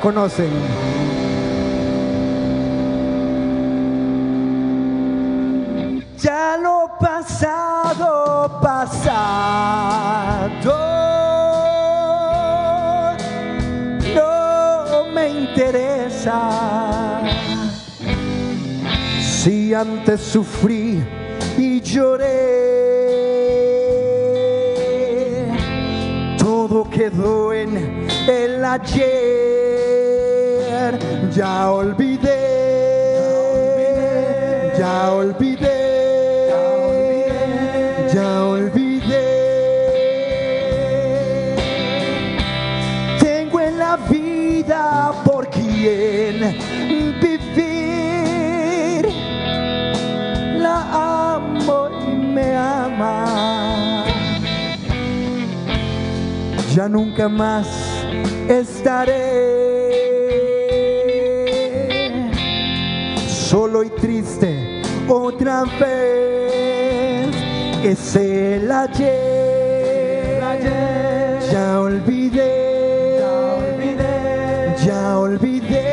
conocen. Ya lo pasado, pasado. No me interesa. Si antes sufrí y lloré, todo quedó en el ayer. Ya olvidé, ya olvidé, ya olvidé. Tengo en la vida por quien vivir. La amo y me ama. Ya nunca más estaré solo y triste otra vez. Es el ayer, ya olvidé, ya olvidé,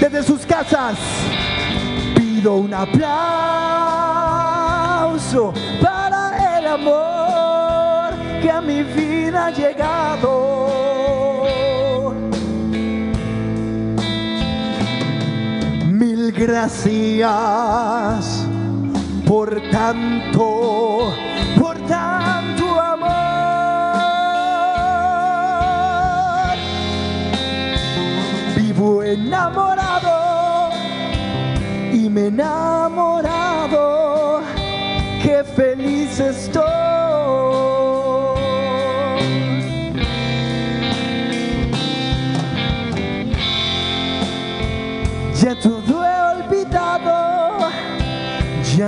Desde sus casas pido un aplauso para el amor que a mi vida ha llegado. Gracias por tanto, por tanto amor. Vivo enamorado y me he enamorado. Qué feliz estoy.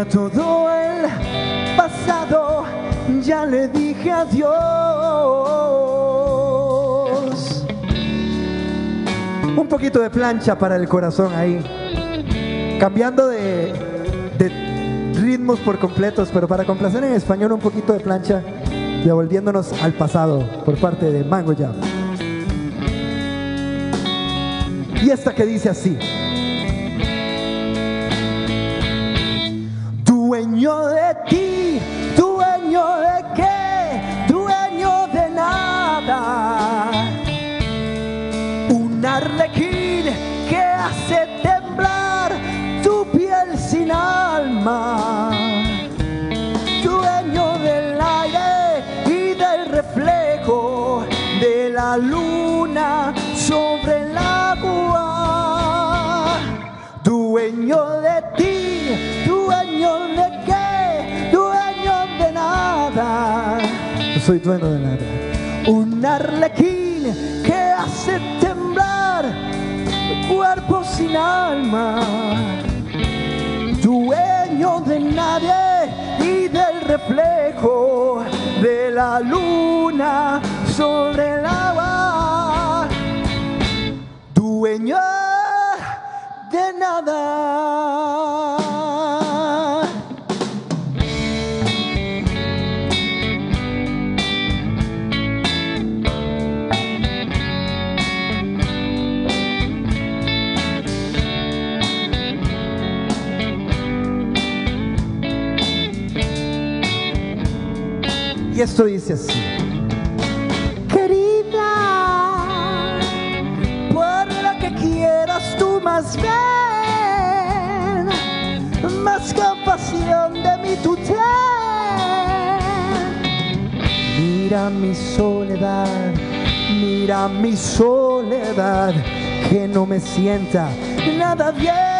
Todo el pasado, ya le dije adiós. Un poquito de plancha para el corazón ahí, cambiando de, de ritmos por completos, pero para complacer en español un poquito de plancha, devolviéndonos al pasado por parte de Mango Jam. Y esta que dice así. De ti, dueño de qué, dueño de nada. Un arlequín que hace temblar tu piel sin alma. Dueño del aire y del reflejo de la luna sobre el agua. Dueño de ti, dueño de soy dueño de nada. Un arlequín que hace temblar cuerpo sin alma. Dueño de nadie y del reflejo de la luna sobre el agua. Dueño de nada. Y esto dice así. Querida, por lo que quieras tú más ven, más compasión de mí tú. Mira mi soledad, mira mi soledad, que no me sienta nada bien.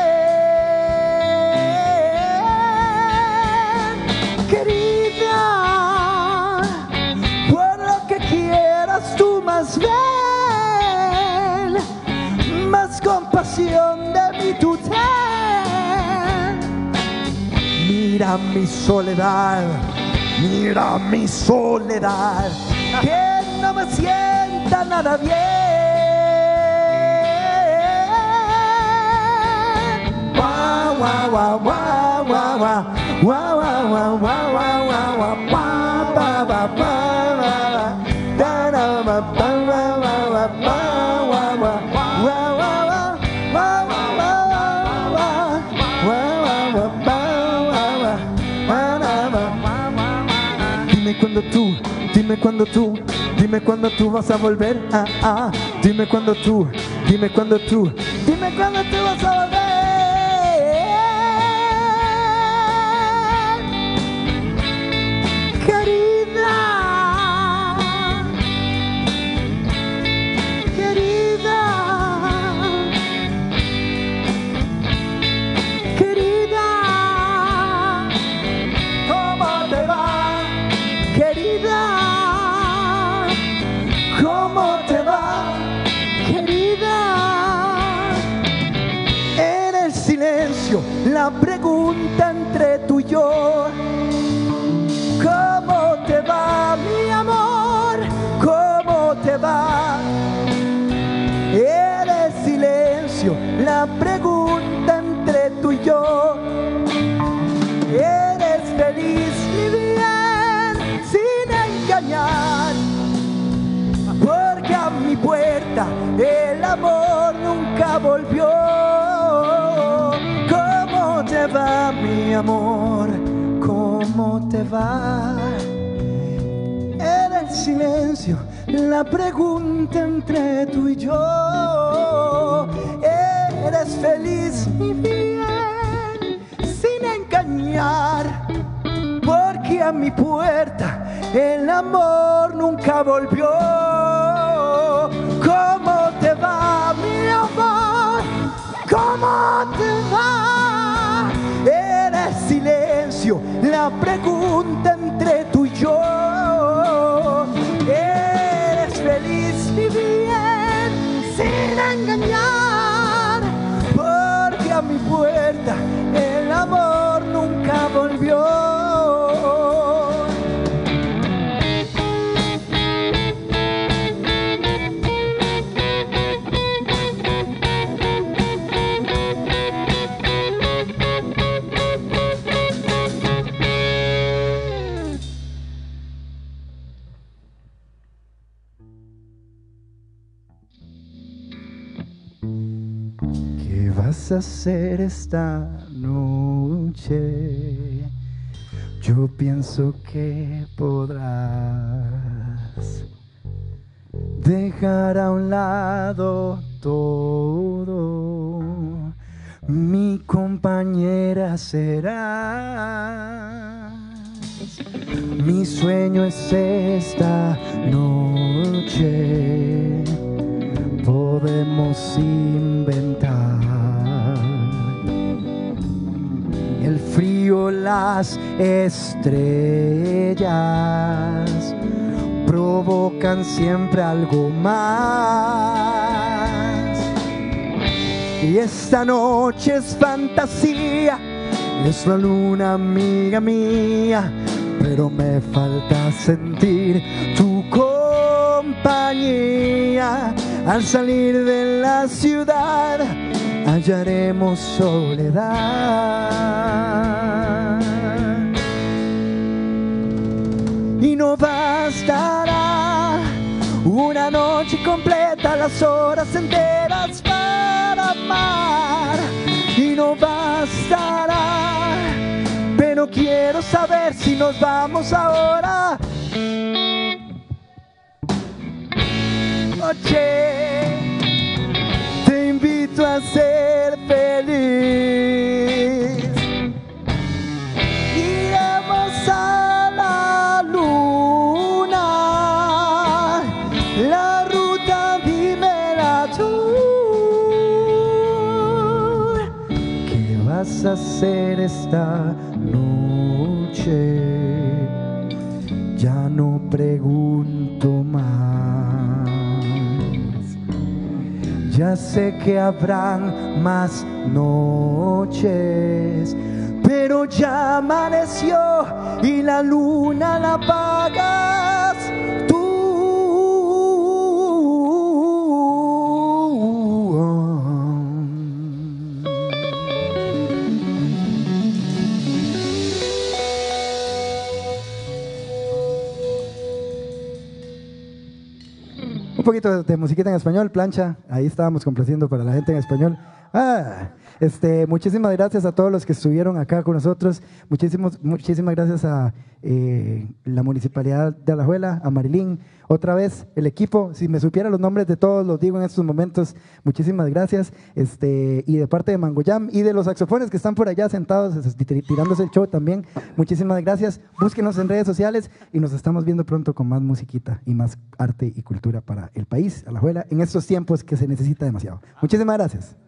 Mira mi soledad, mira mi soledad, que no me sienta nada bien. Guau, guau, guau, guau, guau, guau. Guau, guau, guau, guau, guau, guau, guau, guau, ba, ba, dime cuando tú, dime cuando tú vas a volver. Ah, ah, dime cuando tú, dime cuando tú, dime cuando tú vas a volver. Pregunta entre tú y yo. ¿Cómo te va, mi amor? ¿Cómo te va? En el silencio, la pregunta entre tú y yo. ¿Eres feliz, mi bien, sin engañar? Porque a mi puerta el amor nunca volvió. Amor? ¿Cómo te va? En el silencio, la pregunta entre tú y yo. ¿Eres feliz, mi bien, sin engañar? Porque a mi puerta el amor nunca volvió. ¿Cómo te va, mi amor? ¿Cómo te va? Silencio, la pregunta entre tú y yo. ¿Eres feliz, mi bien, sin engañar? ¿Qué vas a hacer esta noche? Yo pienso que podrás dejar a un lado todo. Mi compañera serás. Mi sueño es esta noche. Podemos inventar las estrellas provocan siempre algo más. Y esta noche es fantasía, es la luna amiga mía, pero me falta sentir tu compañía. Al salir de la ciudad hallaremos soledad. Y no bastará una noche completa, las horas enteras para amar. Y no bastará, pero quiero saber si nos vamos ahora. Noche, te invito a ser feliz. Vas a hacer esta noche? Ya no pregunto más. Ya sé que habrán más noches, pero ya amaneció y la luna la apagas poquito de musiquita en español, plancha. Ahí estábamos complaciendo para la gente en español. Ah, este, muchísimas gracias a todos los que estuvieron acá con nosotros. Muchísimos, muchísimas gracias a eh, la Municipalidad de Alajuela, a Marilín. Otra vez, el equipo, si me supiera los nombres de todos, los digo en estos momentos. Muchísimas gracias. Este, y de parte de Mangoyam y de los saxofones que están por allá sentados, tirándose el show también. Muchísimas gracias. Búsquenos en redes sociales y nos estamos viendo pronto con más musiquita y más arte y cultura para el país, Alajuela, en estos tiempos que se necesita demasiado. Muchísimas gracias.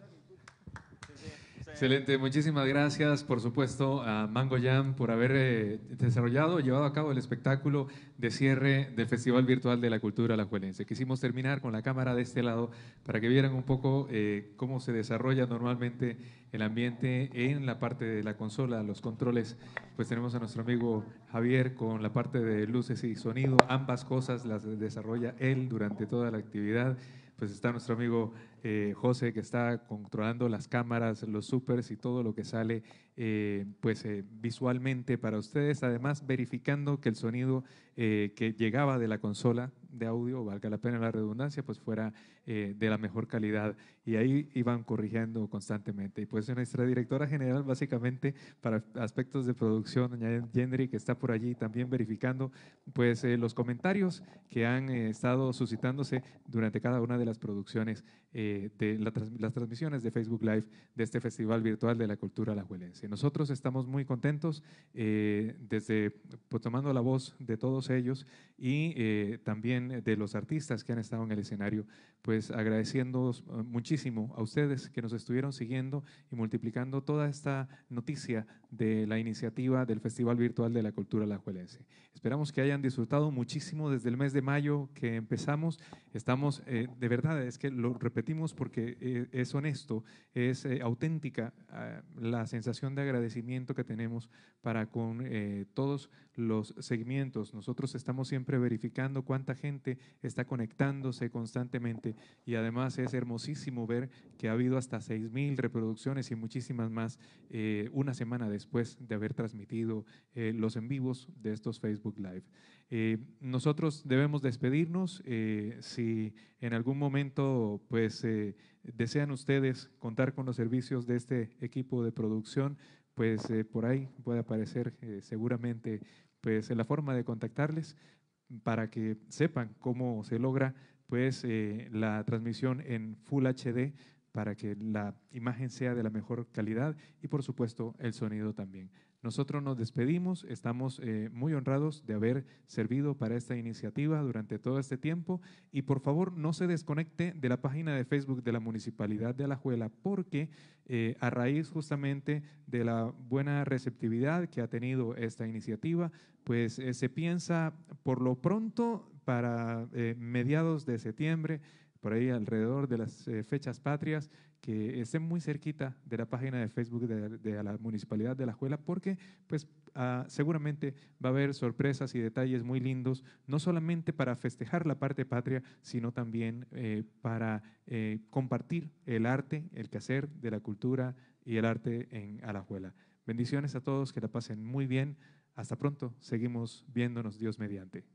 Excelente, muchísimas gracias por supuesto a Mango Jam por haber eh, desarrollado, llevado a cabo el espectáculo de cierre del Festival Virtual de la Cultura Alajuelense. Quisimos terminar con la cámara de este lado para que vieran un poco eh, cómo se desarrolla normalmente el ambiente en la parte de la consola, los controles. Pues tenemos a nuestro amigo Javier con la parte de luces y sonido, ambas cosas las desarrolla él durante toda la actividad pues está nuestro amigo eh, José que está controlando las cámaras, los supers y todo lo que sale eh, pues eh, visualmente para ustedes, además verificando que el sonido que llegaba de la consola de audio, valga la pena la redundancia, pues fuera de la mejor calidad y ahí iban corrigiendo constantemente. Y pues nuestra directora general básicamente para aspectos de producción, doña Gendry, que está por allí también verificando pues los comentarios que han estado suscitándose durante cada una de las producciones de las transmisiones de Facebook Live de este Festival Virtual de la Cultura Alajuelense. Nosotros estamos muy contentos eh, desde pues, tomando la voz de todos ellos y eh, también de los artistas que han estado en el escenario, pues agradeciendo eh, muchísimo a ustedes que nos estuvieron siguiendo y multiplicando toda esta noticia de la iniciativa del Festival Virtual de la Cultura Alajuelense. Esperamos que hayan disfrutado muchísimo desde el mes de mayo que empezamos. Estamos, de verdad, es que lo repetimos porque es honesto, es auténtica ah, la sensación de agradecimiento que tenemos para con eh, todos los segmentos. Nosotros estamos siempre verificando cuánta gente está conectándose constantemente y además es hermosísimo ver que ha habido hasta 6.000 reproducciones y muchísimas más eh, una semana después de haber transmitido eh, los en vivos de estos Facebook Live. nosotros debemos despedirnos. si en algún momento pues desean ustedes contar con los servicios de este equipo de producción, pues eh, por ahí puede aparecer eh, seguramente pues la forma de contactarles para que sepan cómo se logra pues eh, la transmisión en Full HD para que la imagen sea de la mejor calidad y por supuesto el sonido también. Nosotros nos despedimos, estamos eh, muy honrados de haber servido para esta iniciativa durante todo este tiempo. Y por favor no se desconecte de la página de Facebook de la Municipalidad de Alajuela porque eh, a raíz justamente de la buena receptividad que ha tenido esta iniciativa, pues eh, se piensa por lo pronto para mediados de septiembre por ahí alrededor de las fechas patrias, que estén muy cerquita de la página de Facebook de, la Municipalidad de La Juela, porque pues ah, seguramente va a haber sorpresas y detalles muy lindos, no solamente para festejar la parte patria, sino también eh, para eh, compartir el arte, el quehacer de la cultura y el arte en Alajuela. Bendiciones a todos, que la pasen muy bien. Hasta pronto, seguimos viéndonos Dios mediante.